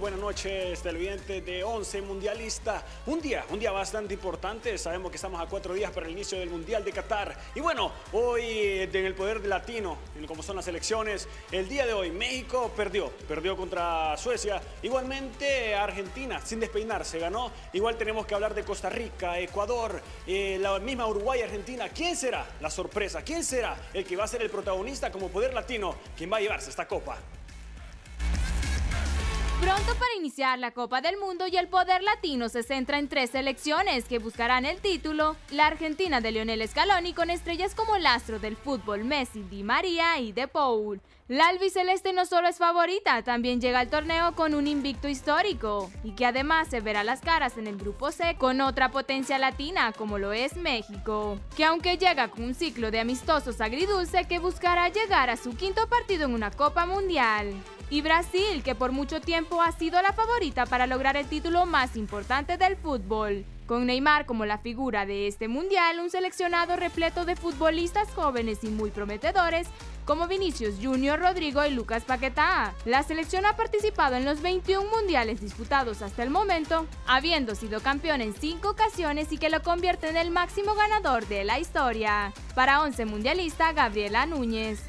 Buenas noches, televidentes de 11 Mundialista. Un día, un día bastante importante. Sabemos que estamos a cuatro días para el inicio del Mundial de Qatar. Y bueno, hoy en el poder latino, como son las elecciones, el día de hoy México perdió, perdió contra Suecia. Igualmente Argentina, sin despeinarse, ganó. Igual tenemos que hablar de Costa Rica, Ecuador, eh, la misma Uruguay, Argentina. ¿Quién será la sorpresa? ¿Quién será el que va a ser el protagonista como poder latino? ¿Quién va a llevarse esta copa? Pronto para iniciar la Copa del Mundo y el poder latino se centra en tres selecciones que buscarán el título, la Argentina de Lionel Scaloni con estrellas como el astro del fútbol Messi, Di María y De Paul. La albiceleste no solo es favorita, también llega al torneo con un invicto histórico y que además se verá las caras en el grupo C con otra potencia latina como lo es México, que aunque llega con un ciclo de amistosos agridulce que buscará llegar a su quinto partido en una Copa Mundial y Brasil, que por mucho tiempo ha sido la favorita para lograr el título más importante del fútbol. Con Neymar como la figura de este mundial, un seleccionado repleto de futbolistas jóvenes y muy prometedores, como Vinicius Junior, Rodrigo y Lucas Paquetá. La selección ha participado en los 21 mundiales disputados hasta el momento, habiendo sido campeón en 5 ocasiones y que lo convierte en el máximo ganador de la historia. Para 11 mundialista, Gabriela Núñez.